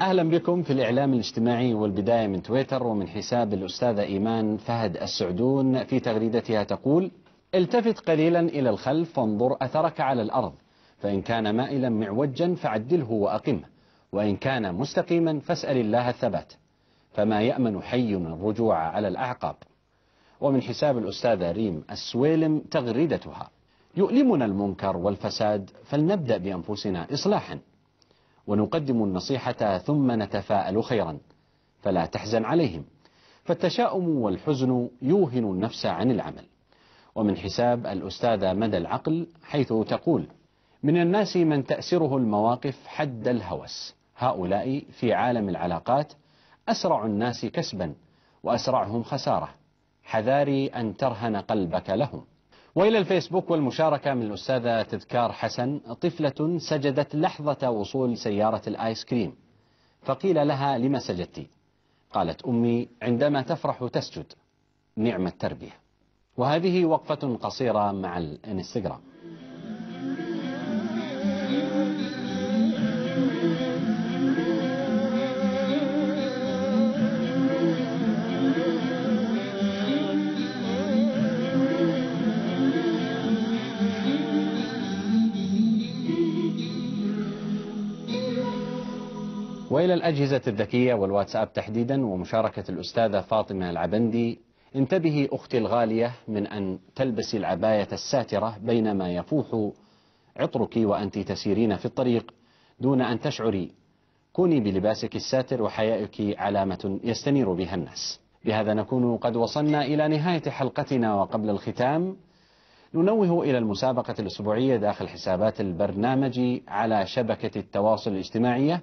أهلا بكم في الإعلام الاجتماعي والبداية من تويتر ومن حساب الأستاذة إيمان فهد السعدون في تغريدتها تقول التفت قليلا إلى الخلف وانظر أثرك على الأرض فإن كان مائلا معوجا فعدله وأقمه وإن كان مستقيما فاسأل الله الثبات فما يأمن حي الرجوع على الأعقاب. ومن حساب الأستاذة ريم السويلم تغريدتها يؤلمنا المنكر والفساد فلنبدأ بأنفسنا إصلاحا. ونقدم النصيحة ثم نتفاءل خيرا فلا تحزن عليهم. فالتشاؤم والحزن يوهن النفس عن العمل. ومن حساب الأستاذة مدى العقل حيث تقول من الناس من تأسره المواقف حد الهوس. هؤلاء في عالم العلاقات أسرع الناس كسبا وأسرعهم خسارة. حذاري أن ترهن قلبك لهم. وإلى الفيسبوك والمشاركة من الأستاذة تذكار حسن طفلة سجدت لحظة وصول سيارة الآيس كريم. فقيل لها لما سجدت قالت أمي عندما تفرح تسجد. نعم التربية. وهذه وقفة قصيرة مع الإنستغرام. وإلى الأجهزة الذكية والواتساب تحديدا ومشاركة الأستاذة فاطمة العبندي. انتبهي أختي الغالية من أن تلبسي العباية الساترة بينما يفوح عطرك وأنت تسيرين في الطريق دون أن تشعري. كوني بلباسك الساتر وحيائك علامة يستنير بها الناس. بهذا نكون قد وصلنا إلى نهاية حلقتنا وقبل الختام. ننوه إلى المسابقة الأسبوعية داخل حسابات البرنامج على شبكة التواصل الاجتماعية.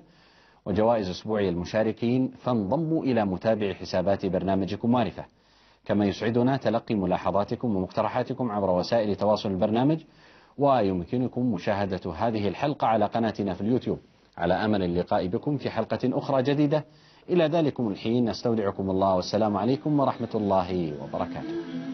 وجوائز أسبوعي المشاركين فانضموا إلى متابع حسابات برنامجكم معرفة كما يسعدنا تلقي ملاحظاتكم ومقترحاتكم عبر وسائل تواصل البرنامج ويمكنكم مشاهدة هذه الحلقة على قناتنا في اليوتيوب. على أمل اللقاء بكم في حلقة أخرى جديدة. إلى ذلكم الحين نستودعكم الله والسلام عليكم ورحمة الله وبركاته.